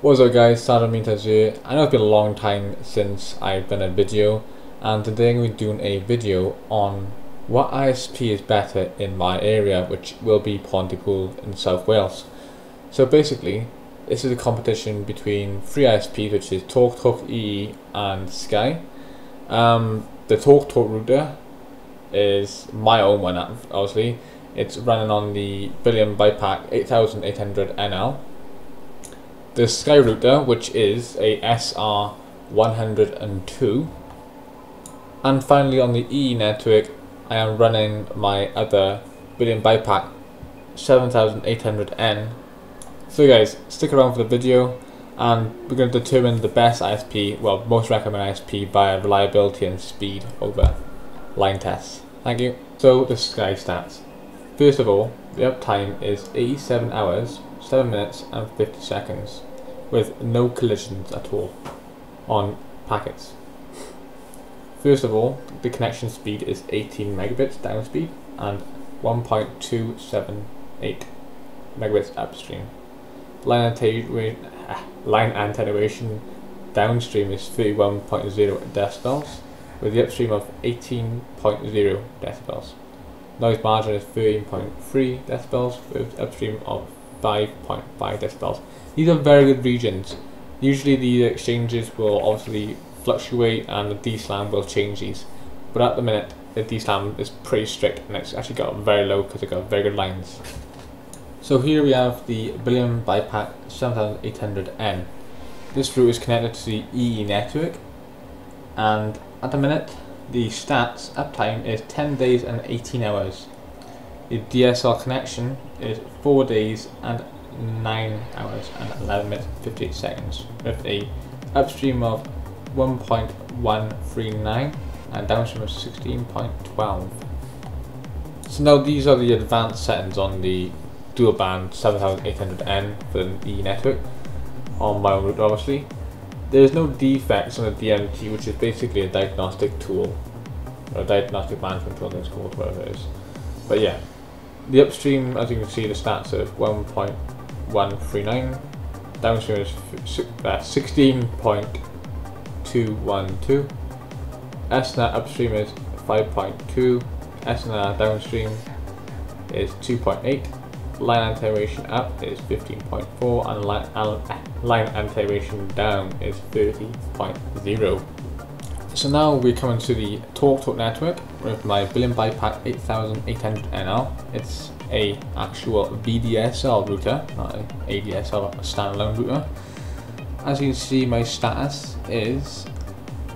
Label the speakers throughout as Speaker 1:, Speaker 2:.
Speaker 1: What's up guys, Sadamintas here. I know it's been a long time since I've done a video and today I'm going to be doing a video on what ISP is better in my area which will be Pontypool in South Wales. So basically this is a competition between three ISPs which is TalkTalk Talk EE and Sky. Um, the Talk Talk router is my own one obviously. It's running on the Billion BiPAC 8800 NL the Sky router, which is a SR102. And finally on the EE network, I am running my other Billion BiPAC 7800N. So guys, stick around for the video and we're going to determine the best ISP, well most recommended ISP by reliability and speed over line tests. Thank you. So the Sky stats. First of all, the uptime is 87 hours, 7 minutes and 50 seconds with no collisions at all on packets. First of all, the connection speed is 18 megabits down speed and 1.278 megabits upstream. Line, ah, line attenuation downstream is 31.0 decibels with the upstream of 18.0 decibels. Noise margin is 13.3 decibels with upstream of 5.5 decibels. These are very good regions. Usually the exchanges will obviously fluctuate and the DSLAM will change these. But at the minute, the DSLAM is pretty strict and it's actually got very low because it got very good lines. So here we have the Billion BiPAC 7800N. This route is connected to the EE network and at the minute the stats uptime is 10 days and 18 hours. The DSL connection is 4 days and 9 hours and 11 minutes 58 seconds with a upstream of 1.139 and downstream of 16.12. So now these are the advanced settings on the dual band 7800N for the network on my own route obviously. There's no defects on the DMT which is basically a diagnostic tool or a diagnostic management tool it's called whatever it is. But yeah, the upstream as you can see the stats of 1. 139. Downstream is uh, 16.212. SNAT upstream is 5.2. SNAT downstream is 2.8. Line attenuation up is 15.4 and line, line attenuation down is 30.0. So now we're coming to the TalkTalk Talk network with my Billion BiPAC 8800NL. It's a actual VDSL router, not an ADSL standalone router. As you can see, my status is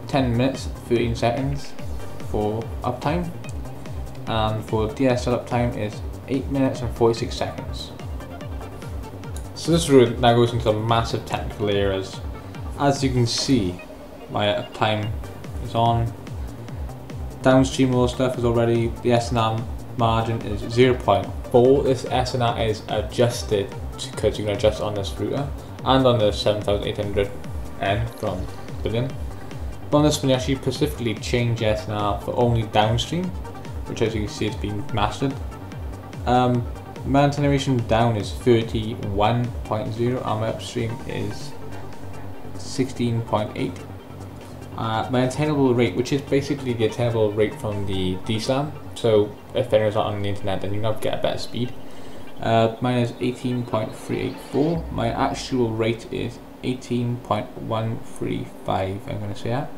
Speaker 1: 10 minutes 13 seconds for uptime, and for DSL uptime is 8 minutes and 46 seconds. So this router now goes into massive technical areas. As you can see, my uptime is on. Downstream all stuff is already, the SNAM margin is 0.4. This SNR is adjusted because you can adjust on this router and on the 7800N from Billion. But on this one you actually specifically change SNR for only downstream, which as you can see has been mastered. Um, my attenuation down is 31.0 and my upstream is 16.8. Uh, my attainable rate, which is basically the attainable rate from the DSLAM, so if anyone's not on the internet, then you can get a better speed. Uh, mine is 18.384. My actual rate is 18.135. I'm going to say that.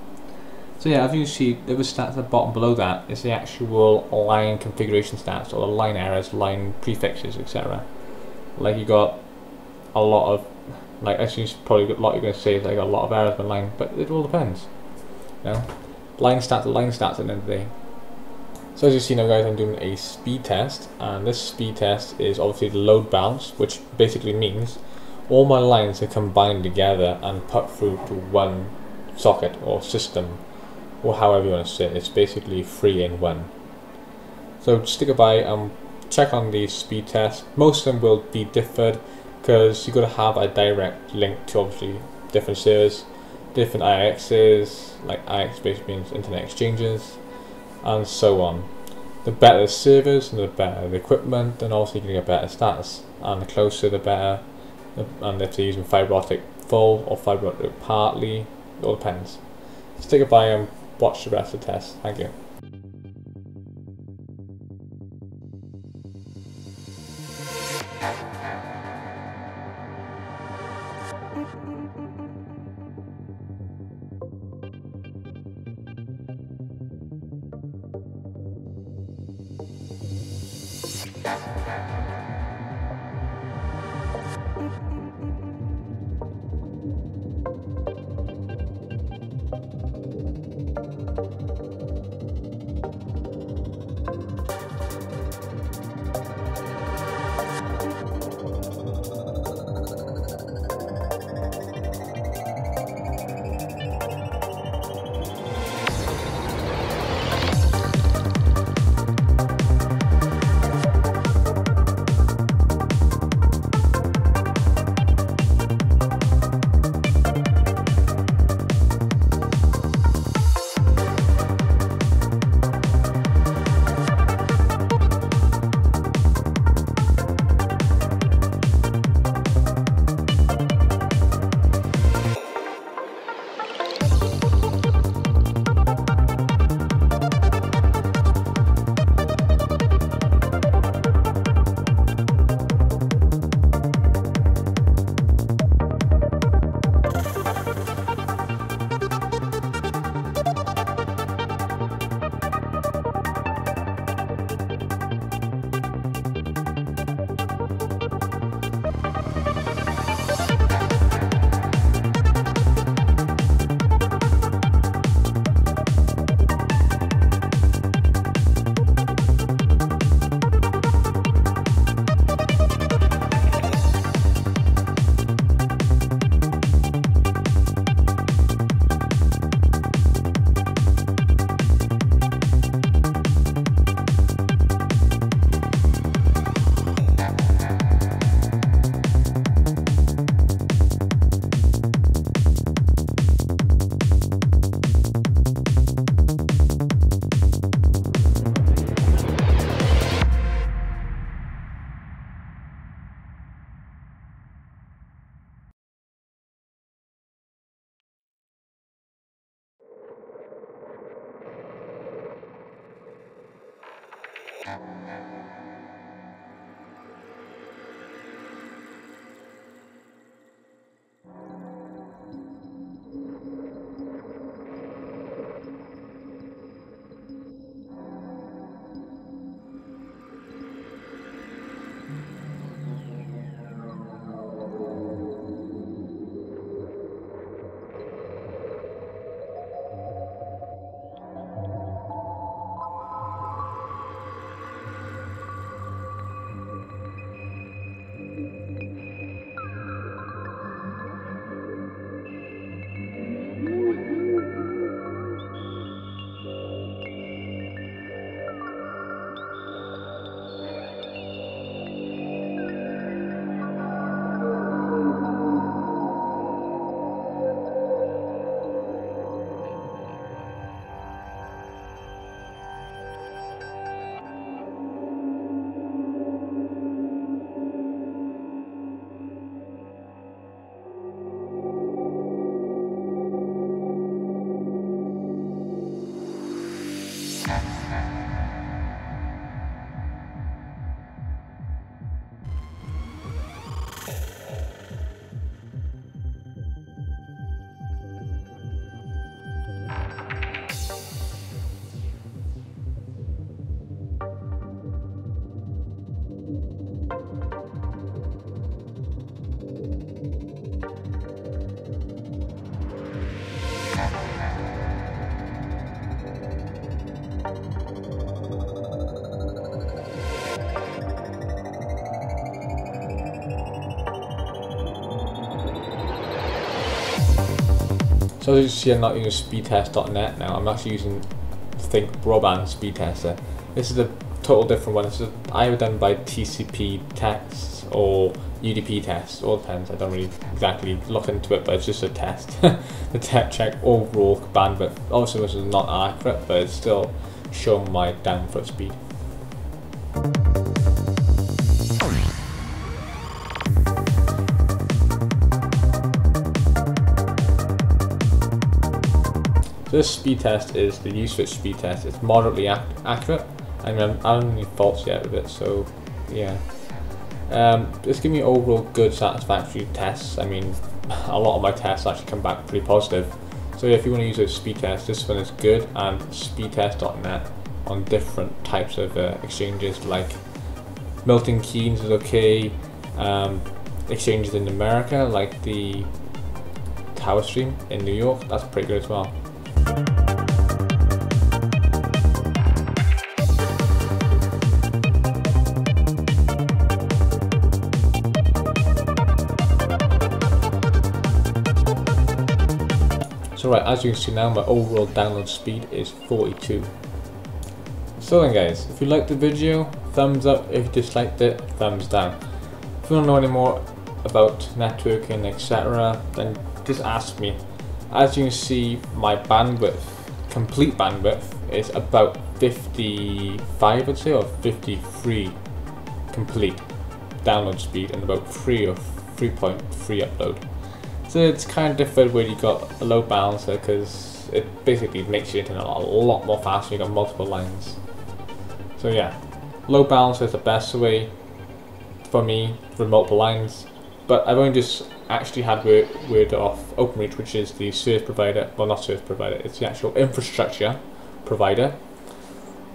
Speaker 1: So yeah, as you see, the stats at the bottom below that is the actual line configuration stats, or the line errors, line prefixes, etc. Like you got a lot of, like as you probably a lot you're going to say is like a lot of errors in line, but it all depends. You know, line stats, line stats at the end of the day. So as you see now guys, I'm doing a speed test, and this speed test is obviously the load balance, which basically means all my lines are combined together and put through to one socket or system, or however you want to say it. It's basically three in one. So stick a by and check on the speed test. Most of them will be differed because you've got to have a direct link to obviously different servers, different IXs, like IX basically means internet exchanges, and so on. The better the servers and the better the equipment, then also you can get better stats. And the closer the better, and if they're using fiber optic full or fiber optic partly. It all depends. Stick it by and watch the rest of the test. Thank you. So as you see I'm not using speedtest.net now, I'm actually using Think Broadband Speed Tester. This is a total different one. This is either done by TCP tests or UDP tests, all depends. I don't really exactly look into it, but it's just a test. the tech check overall bandwidth. Obviously this is not accurate, but it's still showing my download speed. This speed test is the uSwitch speed test. It's moderately ac accurate. I mean, I don't have any faults yet with it, so yeah. Um, it's giving me overall good satisfactory tests. I mean, a lot of my tests actually come back pretty positive. So yeah, if you want to use a speed test, this one is good and speedtest.net on different types of uh, exchanges like Milton Keynes is okay, um, exchanges in America like the Tower Stream in New York, that's pretty good as well. So right, as you can see now, my overall download speed is 42. So then guys, if you liked the video, thumbs up. If you disliked it, thumbs down. If you want to know any more about networking, etc., then just ask me. As you can see, my bandwidth, complete bandwidth, is about 55, I'd say, or 53 complete download speed and about 3 or 3.3 upload. So it's kind of different when you've got a load balancer because it basically makes your internet a lot more faster. When you've got multiple lines. So yeah, load balancer is the best way for me for multiple lines. But I've only just actually had word, word off OpenReach, which is the service provider. Well, not service provider. It's the actual infrastructure provider.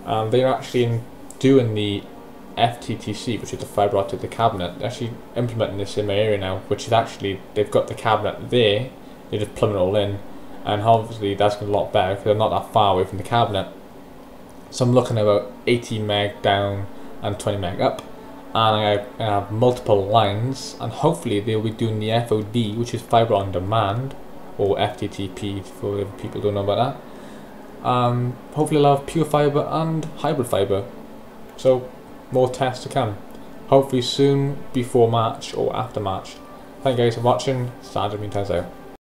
Speaker 1: Um, they're actually doing the FTTC, which is the fiber optic the cabinet, they're actually implementing this in my area now, which is actually they've got the cabinet there, they just plumb it all in, and obviously that's going to a lot better because they're not that far away from the cabinet. So I'm looking about 80 meg down and 20 meg up, and I have multiple lines, and hopefully they'll be doing the FOD, which is fiber on demand, or FTTP for people don't know about that. Um, hopefully I'll have pure fiber and hybrid fiber. So more tests to come. Hopefully soon before March or after March. Thank you guys for watching. Sandra out.